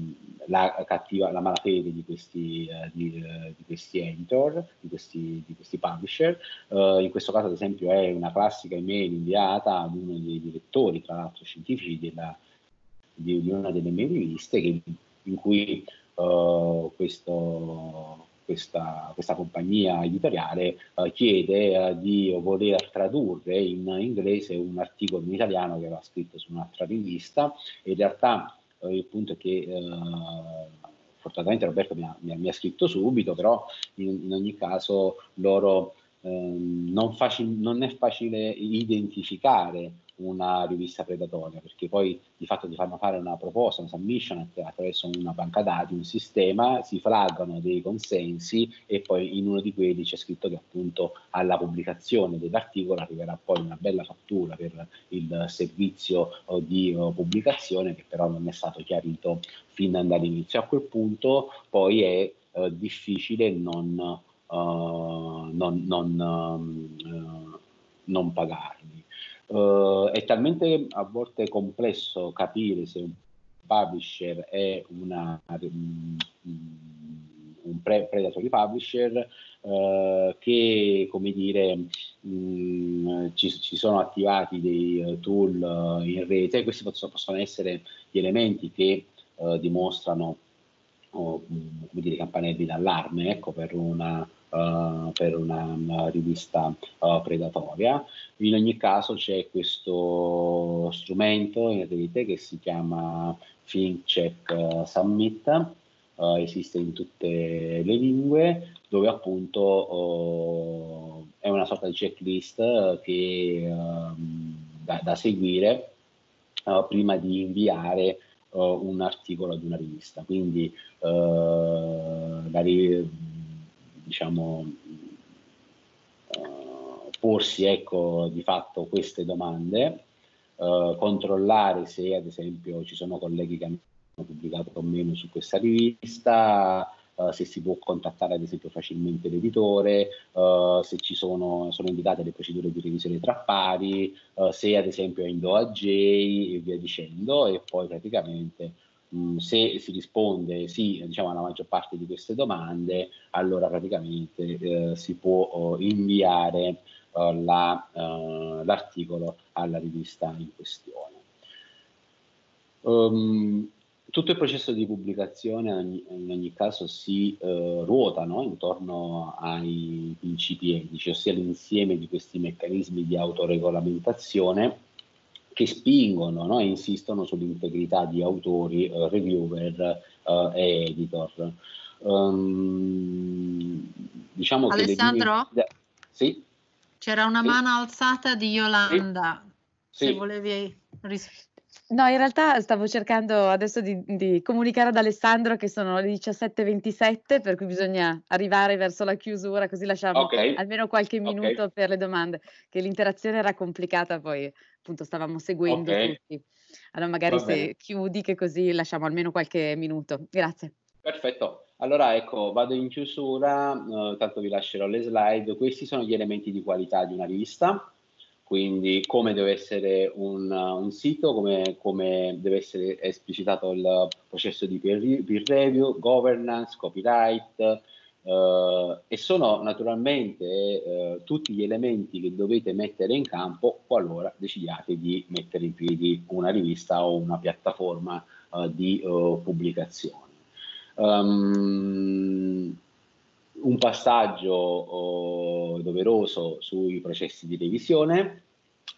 la cattiva, la malafede di questi, di, di, questi editor, di questi, di questi publisher. in questo caso, ad esempio, è una classica email inviata ad uno dei direttori, tra l'altro scientifici, della, di, una delle mie riviste, che, in cui questo questa, questa compagnia editoriale eh, chiede eh, di voler tradurre in inglese un articolo in italiano che aveva scritto su un'altra rivista in realtà eh, il punto è che eh, fortunatamente Roberto mi ha, mi, ha, mi ha, scritto subito, però in, in ogni caso loro ehm, non, facil, non, è facile identificare una rivista predatoria, perché poi di fatto ti fanno fare una proposta, una submission attraverso una banca dati, un sistema, si flaggano dei consensi e poi in uno di quelli c'è scritto che appunto alla pubblicazione dell'articolo arriverà poi una bella fattura per il servizio di pubblicazione che però non è stato chiarito fin dall'inizio. A quel punto poi è uh, difficile non, uh, non, non, uh, non pagarli. Uh, è talmente a volte complesso capire se un publisher è una, um, un pre- predatory publisher uh, che, come dire, um, ci, ci, sono attivati dei tool uh, in rete, questi possono, possono essere gli elementi che dimostrano oh, come dire, campanelli d'allarme ecco, per una uh, per una, una rivista uh, predatoria. In ogni caso c'è questo strumento in rete che si chiama ThinkCheck uh, Submit, esiste in tutte le lingue, dove appunto è una sorta di checklist che, um, da, da, seguire prima di inviare un articolo ad una rivista. Quindi la, diciamo, uh, porsi ecco, di fatto queste domande, uh, controllare se ad esempio ci sono colleghi che hanno pubblicato o meno su questa rivista, Uh, se si può contattare ad esempio facilmente l'editore, uh, se ci sono, sono, indicate le procedure di revisione tra pari, uh, se ad esempio è in DOAJ e via dicendo e poi praticamente Mm, se si risponde sì diciamo, alla maggior parte di queste domande, allora praticamente eh, si può oh, inviare uh, la, uh, l'articolo alla rivista in questione. Um, tutto il processo di pubblicazione in ogni, caso si uh, ruota no? intorno ai principi etici, ossia l'insieme di questi meccanismi di autoregolamentazione che spingono no, e insistono sull'integrità di autori, uh, reviewer uh, e editor. Um, diciamo Alessandro? Che linee... Sì? C'era una sì? mano alzata di Yolanda, sì. se volevi rispondere. No, in realtà stavo cercando adesso di, di, comunicare ad Alessandro che sono le 17.27, per cui bisogna arrivare verso la chiusura, così lasciamo okay. almeno qualche minuto okay. per le domande, che l'interazione era complicata, poi appunto stavamo seguendo okay. tutti. Allora magari se chiudi che così lasciamo almeno qualche minuto. Grazie. Perfetto. Allora ecco, vado in chiusura, eh, tanto vi lascerò le slide. Questi sono gli elementi di qualità di una rivista quindi come deve essere un, un sito, come, come, deve essere esplicitato il processo di peer, peer review, governance, copyright eh, e sono naturalmente eh, tutti gli elementi che dovete mettere in campo qualora decidiate di mettere in piedi una rivista o una piattaforma eh, di eh, pubblicazione. Um, un passaggio oh, doveroso sui processi di revisione.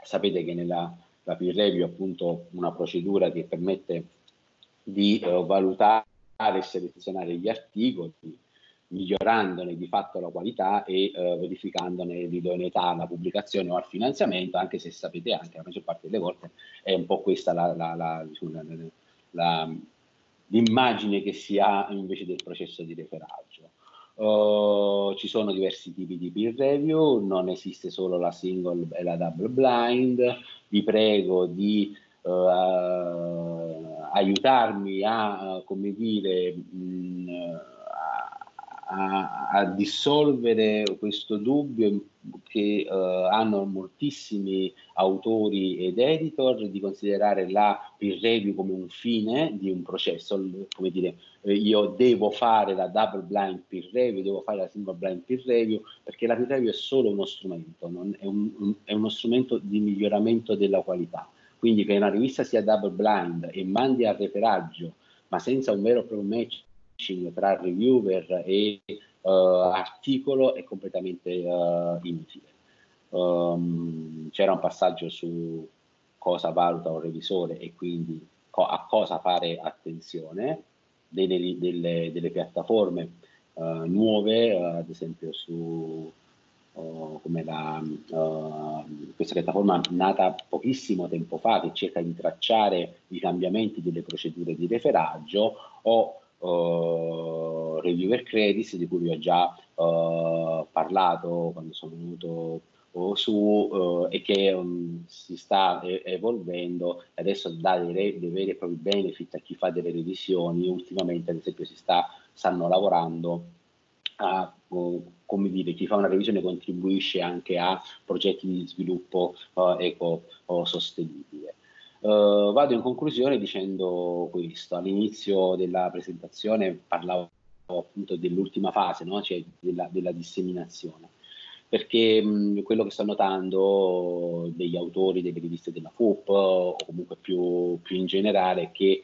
Sapete che nella la peer review è appunto una procedura che permette di eh, valutare e selezionare gli articoli, migliorandone di fatto la qualità e eh, verificandone l'idoneità alla pubblicazione o al finanziamento, anche se sapete anche la maggior parte delle volte è un po' questa la, la, la, l'immagine che si ha invece del processo di referaggio. Uh, ci sono diversi tipi di peer review, non esiste solo la single e la double blind. Vi prego di uh, aiutarmi a, come dire, mh, a, a, dissolvere questo dubbio che uh, hanno moltissimi autori ed editor di considerare la peer review come un fine di un processo, come dire eh, io devo fare la double blind peer review, devo fare la single blind peer review, perché la peer review è solo uno strumento, è, un, un, è uno strumento di miglioramento della qualità. Quindi che una rivista sia double blind e mandi al referaggio, ma senza un vero e match tra reviewer e uh, articolo è completamente uh, inutile. Um, c'era un passaggio su cosa valuta un revisore e quindi co a cosa fare attenzione delle, delle, delle piattaforme uh, nuove, ad esempio su come la, questa piattaforma nata pochissimo tempo fa che cerca di tracciare i cambiamenti delle procedure di referaggio o uh, reviewer credits di cui vi ho già uh, parlato quando sono venuto uh, su uh, e che um, si sta e- evolvendo adesso dà dei, re- dei, veri e propri benefit a chi fa delle revisioni ultimamente ad esempio si sta, stanno lavorando a come dire, chi fa una revisione contribuisce anche a progetti di sviluppo eco sostenibile. Uh, vado in conclusione dicendo questo. All'inizio della presentazione parlavo appunto dell'ultima fase, no? cioè della, della, disseminazione, perché mh, quello che sto notando degli autori delle riviste della FUP o comunque più, più in generale è che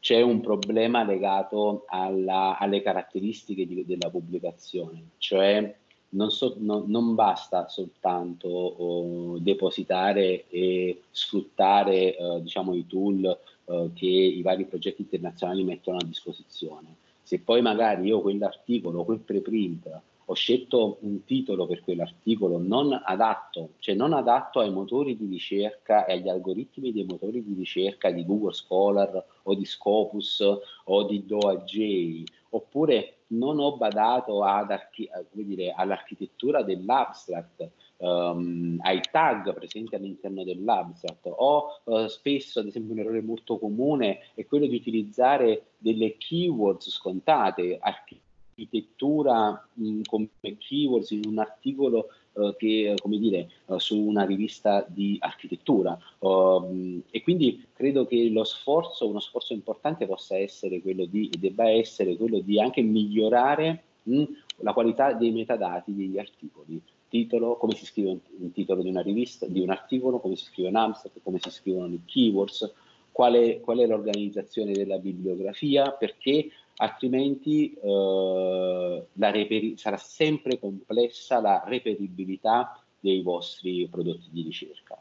c'è un problema legato alla, alle caratteristiche di, della pubblicazione, cioè non, so, no, non basta soltanto oh, depositare e sfruttare eh, diciamo, i tool eh, che i vari progetti internazionali mettono a disposizione. Se poi magari io quell'articolo, quel preprint, ho scelto un titolo per quell'articolo non adatto, cioè non adatto ai motori di ricerca e agli algoritmi dei motori di ricerca di Google Scholar o di Scopus o di DOAJ, oppure non ho badato archi- dire, all'architettura dell'abstract, um, ai tag presenti all'interno dell'abstract, o uh, spesso, ad esempio, un errore molto comune è quello di utilizzare delle keywords scontate, architettura mh, come keywords in un articolo che, come dire, uh, su una rivista di architettura. Um, e quindi credo che lo sforzo, uno sforzo importante possa essere quello di, debba essere quello di anche migliorare mh, la qualità dei metadati degli articoli. Titolo, come si scrive un, titolo di una rivista, di un articolo, come si scrive un Amstrad, come si scrivono i keywords, qual è, qual è l'organizzazione della bibliografia, perché altrimenti eh, reperi- sarà sempre complessa la reperibilità dei vostri prodotti di ricerca.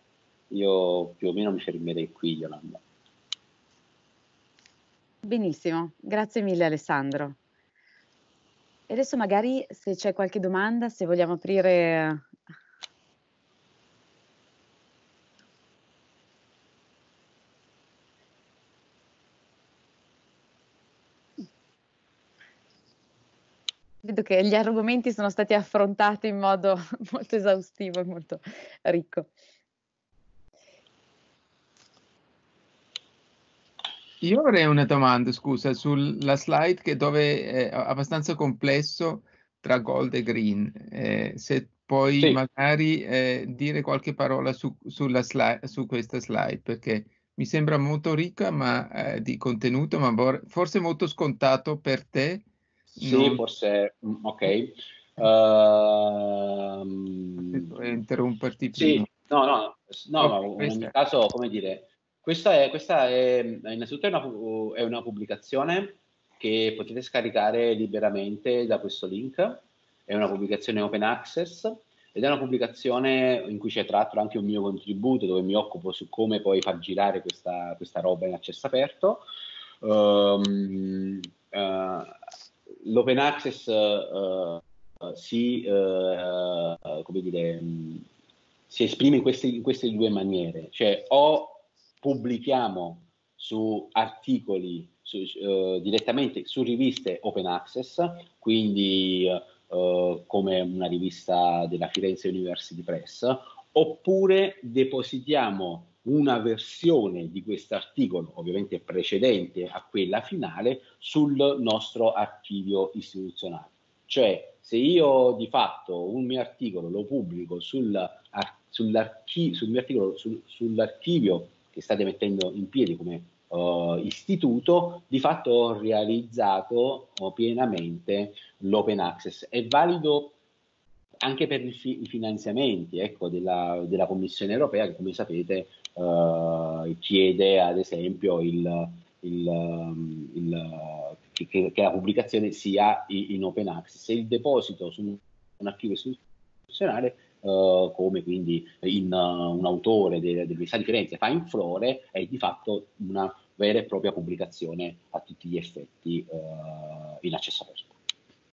Io più o meno mi fermerei qui, Yolanda. Benissimo, grazie mille Alessandro. E adesso magari se c'è qualche domanda, se vogliamo aprire Vedo che gli argomenti sono stati affrontati in modo molto esaustivo e molto ricco. Io avrei una domanda, scusa, sulla slide che dove è abbastanza complesso tra gold e green. Eh, se puoi sì. magari eh, dire qualche parola su, slide, su, questa slide, perché mi sembra molto ricca ma, eh, di contenuto, ma forse molto scontato per te. Sì, non... forse, mm, ok. Uh, interromperti prima. Sì, no, no, no, okay, in ogni caso, come dire, questa è, questa è innanzitutto è una, è una, pubblicazione che potete scaricare liberamente da questo link, è una pubblicazione open access ed è una pubblicazione in cui c'è tra l'altro anche un mio contributo dove mi occupo su come poi far girare questa, questa roba in accesso aperto. Um, uh, l'open access uh, si, come dire, si esprime in queste, in queste due maniere, cioè o pubblichiamo su articoli su, direttamente su riviste open access, quindi come una rivista della Firenze University Press, oppure depositiamo una versione di questo articolo, ovviamente precedente a quella finale, sul nostro archivio istituzionale. Cioè, se io di fatto un mio articolo lo pubblico sul, ar- sull'archi- sul mio articolo sul, sull'archivio che state mettendo in piedi come uh, istituto, di fatto ho realizzato uh, pienamente l'open access. È valido anche per i finanziamenti ecco, della, della, Commissione europea che come sapete uh, chiede ad esempio il, il, um, il, che, che, la pubblicazione sia in open access e il deposito su un archivio istituzionale uh, come quindi in, uh, un autore dell'Università di Firenze fa in Flore, è di fatto una vera e propria pubblicazione a tutti gli effetti uh, in accesso aperto.